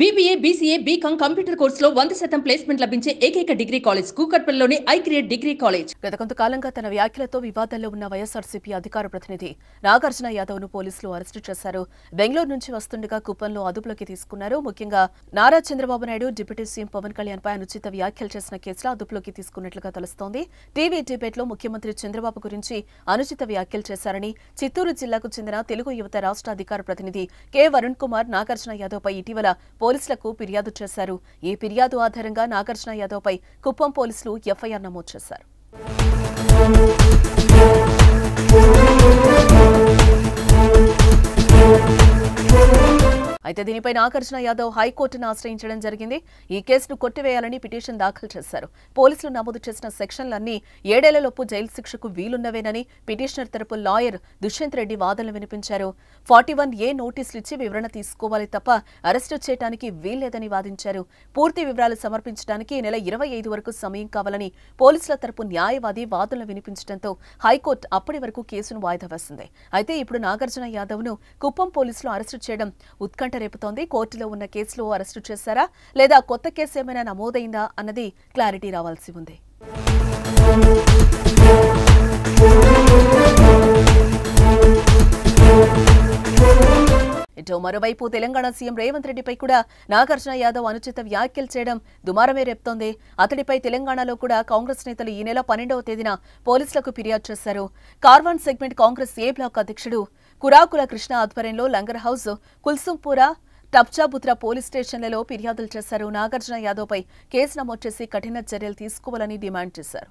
BBA BCA BCom computer కోర్సులో వంద శాతం ప్లేస్మెంట్ లభించే ఏకైక డిగ్రీ కాలేజ్ కూకట్పల్లిలోని ఐ క్రియేట్ డిగ్రీ కాలేజ్. గత కొంతకాలంగా తన వ్యాఖ్యలతో వివాదంలో ఉన్న వైఎస్ఆర్సీపీ అధికార ప్రతినిధి నాగార్జున యాదవ్ను పోలీసులు అరెస్టు చేశారు. బెంగళూరు నుంచి వస్తుండగా కుప్పంలో అదుపులోకి తీసుకున్నారు. ముఖ్యంగా నారా చంద్రబాబు నాయుడు డిప్యూటీ సీఎం పవన్ కళ్యాణ్ పై అనుచిత వ్యాఖ్యలు చేసిన కేసులో అదుపులోకి తీసుకున్నట్లుగా తెలుస్తోంది. టీవీ డిబేట్లో ముఖ్యమంత్రి చంద్రబాబు గురించి అనుచిత వ్యాఖ్యలు చేశారని చిత్తూరు జిల్లాకు చెందిన తెలుగు యువత రాష్ట్ర అధికార ప్రతినిధి కె వరుణ్ కుమార్ నాగార్జున యాదవ్ పై ఇటీవల పోలీసులకు ఫిర్యాదు చేశారు. ఈ ఫిర్యాదు ఆధారంగా నాగార్జున యాదవ్పై కుప్పం పోలీసులు ఎఫ్ఐఆర్ నమోదు చేశారు. అయితే దీనిపై నాగార్జున యాదవ్ హైకోర్టును ఆశ్రయించడం జరిగింది. ఈ కేసును కొట్టివేయాలని పిటిషన్ దాఖలు చేశారు. పోలీసులు నమోదు చేసిన సెక్షన్లన్నీ ఏడేళ్ళలోపు జైలు శిక్షకు వీలున్నవేనని పిటిషనర్ తరపు లాయర్ దుష్యంత్ రెడ్డి వాదనలు వినిపించారు. ఫార్టీ వన్ ఏ నోటీసులు ఇచ్చి వివరణ తీసుకోవాలి తప్ప అరెస్టు చేయడానికి వీల్లేదని వాదించారు. పూర్తి వివరాలు సమర్పించడానికి నెల ఇరవై ఐదు వరకు సమయం కావాలని పోలీసుల తరపు న్యాయవాది వాదనలు వినిపించడంతో హైకోర్టు అప్పటి వరకు కేసును వాయిదా వేసింది. అయితే ఇప్పుడు నాగార్జున యాదవ్ను కుప్పం పోలీసులు అరెస్టు చేయడం ఉత్కంఠ రేపుతోంది. కోర్టులో ఉన్న కేసులో అరెస్టు చేశారా? లేదా కొత్త కేసు ఏమైనా నమోదైందా? అన్నది క్లారిటీ రావాల్సి ఉంది. ఇటు మరోవైపు తెలంగాణ సీఎం రేవంత్ రెడ్డిపై కూడా నాగార్జున యాదవ్ అనుచిత వ్యాఖ్యలు చేయడం దుమారమే రేపుతోంది. అతడిపై తెలంగాణలో కూడా కాంగ్రెస్ నేతలు ఈ నెల పన్నెండవ తేదీన పోలీసులకు ఫిర్యాదు చేశారు. Karwan segment Congress A block అధ్యక్షుడు కురాకుల కృష్ణ ఆధ్వర్యంలో లంగర్ హౌస్ కుల్సుంపురా టప్చాబుత్రా పోలీస్ స్టేషన్లలో ఫిర్యాదులు చేశారు. నాగార్జున యాదవ్ పై కేసు నమోదు చేసి కఠిన చర్యలు తీసుకోవాలని డిమాండ్ చేశారు.